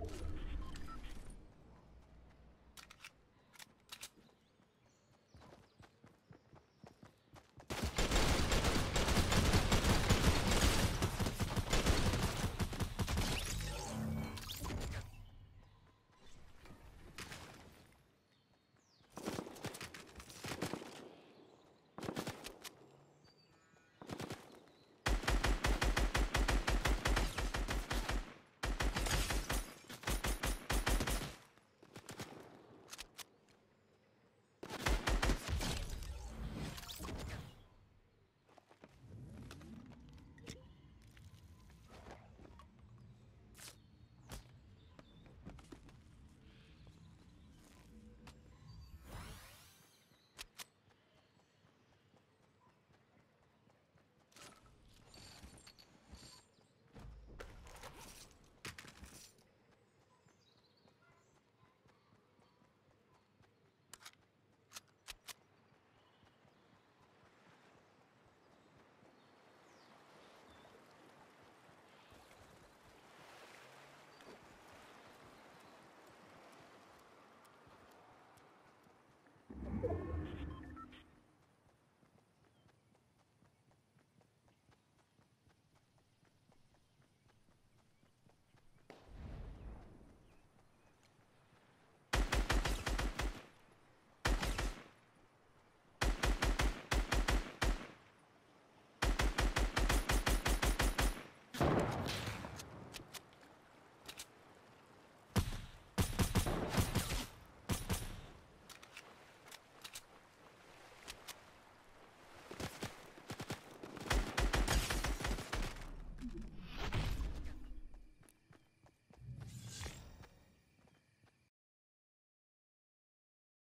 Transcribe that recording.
you